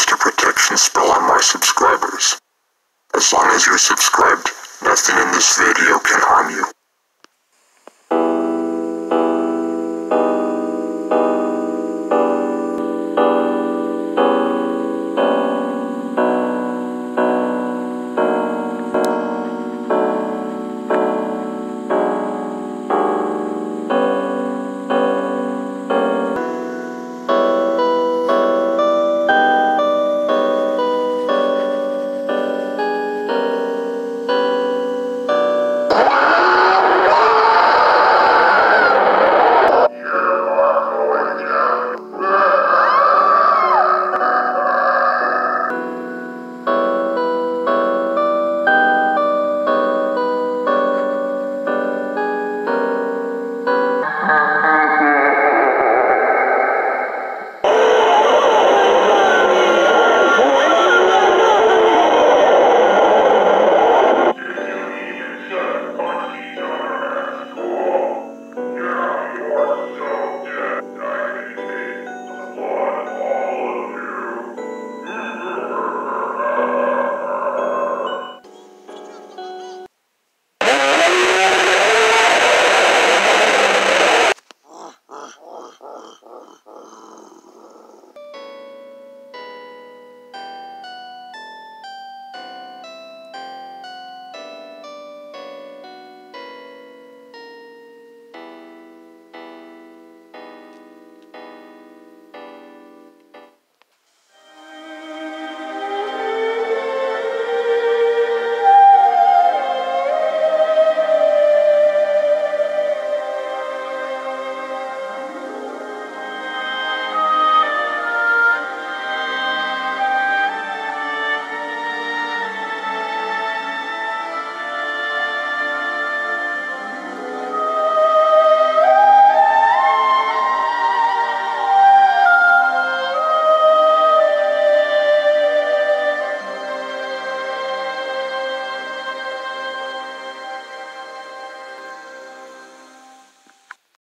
cast a protection spell on my subscribers. As long as you're subscribed, nothing in this video can harm you.